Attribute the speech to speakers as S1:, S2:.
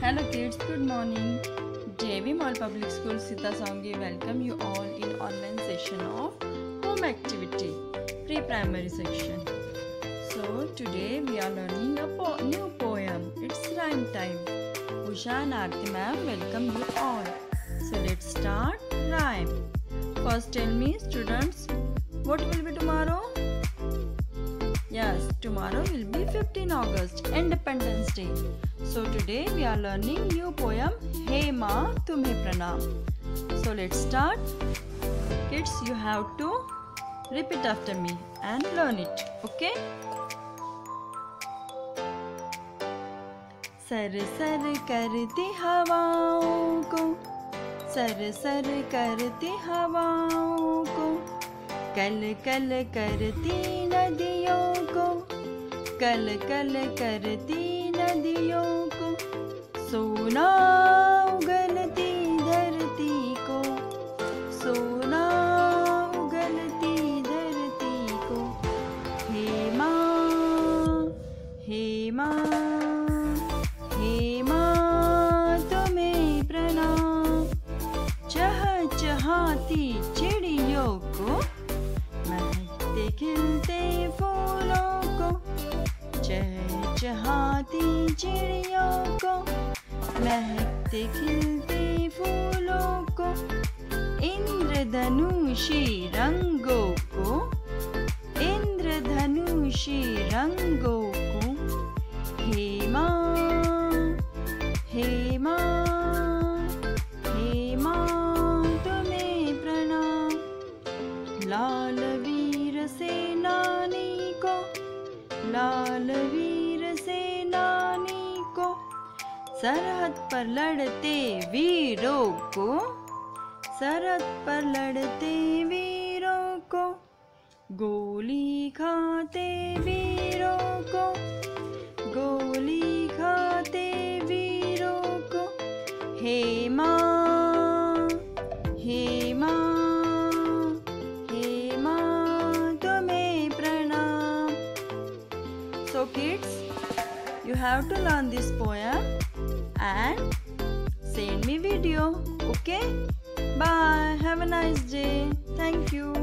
S1: Hello kids, good morning. JV Mall Public School Sita Songi welcome you all in online session of home activity pre-primary section. So today we are learning a po new poem. It's rhyme time. Usha and ma'am welcome you all. So let's start rhyme. First tell me students what will be tomorrow? Yes, tomorrow will be 15 August, Independence Day. So today we are learning new poem Hey Ma Tumhe Pranam. So let's start. Kids, you have to repeat after me and learn it. Okay? सर सर करती हवाओं को sir सर करती हवाओं को कल कल करती नदियों को, कल कल करती नदियों को सोना उगलती धरती को सोना उगलती धरती को। हे माँ हे माँ हे माँ तुम्हें प्रणाम। चह चहाती चिड़ियों को खिलते फूलों को चह चहाती चिड़ियों को। महकते खिलते फूलों को इंद्रधनुषी रंगों को। लाल वीर सेनानी को सरहद पर लड़ते वीरों को, सरहद पर लड़ते वीरों को, गोली खाते वीरों को, गोली So kids, you have to learn this poem and send me video. Okay? Bye. Have a nice day. Thank you.